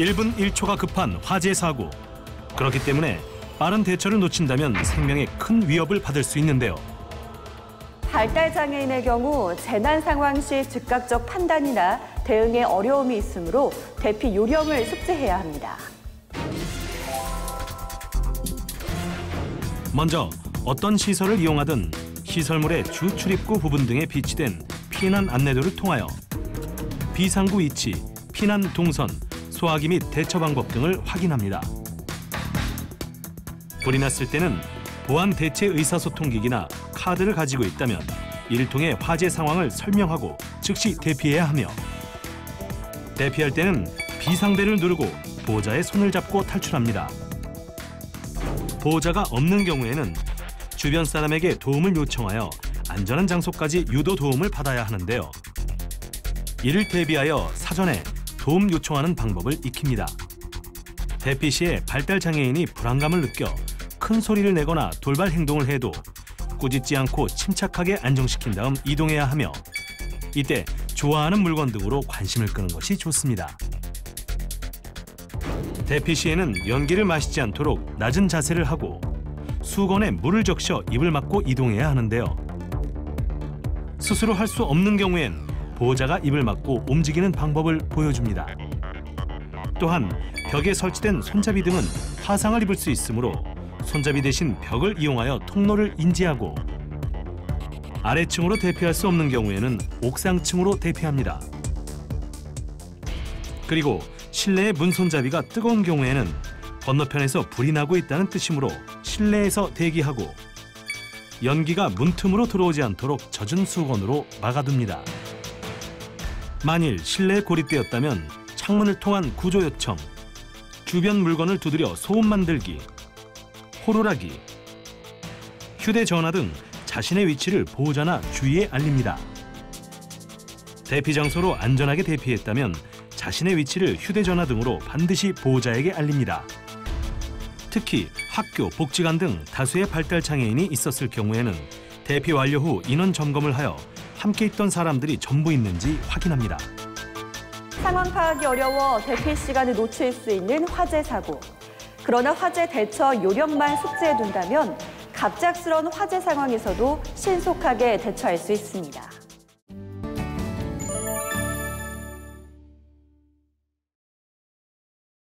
1분 1초가 급한 화재 사고. 그렇기 때문에 빠른 대처를 놓친다면 생명에 큰 위협을 받을 수 있는데요. 발달 장애인의 경우 재난 상황 시 즉각적 판단이나 대응에 어려움이 있으므로 대피 요령을 숙지해야 합니다. 먼저 어떤 시설을 이용하든 시설물의 주 출입구 부분 등에 비치된 피난 안내도를 통하여 비상구 위치, 피난 동선, 소화기 및 대처 방법 등을 확인합니다. 불이 났을 때는 보안 대체 의사소통기기나 카드를 가지고 있다면 이를 통해 화재 상황을 설명하고 즉시 대피해야 하며 대피할 때는 비상벨을 누르고 보호자의 손을 잡고 탈출합니다. 보호자가 없는 경우에는 주변 사람에게 도움을 요청하여 안전한 장소까지 유도 도움을 받아야 하는데요. 이를 대비하여 사전에 도움 요청하는 방법을 익힙니다. 대피 시에 발달 장애인이 불안감을 느껴 큰 소리를 내거나 돌발 행동을 해도 꾸짖지 않고 침착하게 안정시킨 다음 이동해야 하며 이때 좋아하는 물건 등으로 관심을 끄는 것이 좋습니다. 대피 시에는 연기를 마시지 않도록 낮은 자세를 하고 수건에 물을 적셔 입을 막고 이동해야 하는데요. 스스로 할 수 없는 경우엔 보호자가 입을 막고 움직이는 방법을 보여줍니다. 또한 벽에 설치된 손잡이 등은 화상을 입을 수 있으므로 손잡이 대신 벽을 이용하여 통로를 인지하고 아래층으로 대피할 수 없는 경우에는 옥상층으로 대피합니다. 그리고 실내의 문 손잡이가 뜨거운 경우에는 건너편에서 불이 나고 있다는 뜻이므로 실내에서 대기하고 연기가 문틈으로 들어오지 않도록 젖은 수건으로 막아둡니다. 만일 실내에 고립되었다면 창문을 통한 구조 요청, 주변 물건을 두드려 소음 만들기, 호루라기, 휴대전화 등 자신의 위치를 보호자나 주위에 알립니다. 대피 장소로 안전하게 대피했다면 자신의 위치를 휴대전화 등으로 반드시 보호자에게 알립니다. 특히 학교, 복지관 등 다수의 발달 장애인이 있었을 경우에는 대피 완료 후 인원 점검을 하여 함께 있던 사람들이 전부 있는지 확인합니다. 상황 파악이 어려워 대피 시간을 놓칠 수 있는 화재 사고. 그러나 화재 대처 요령만 숙지해 둔다면 갑작스러운 화재 상황에서도 신속하게 대처할 수 있습니다.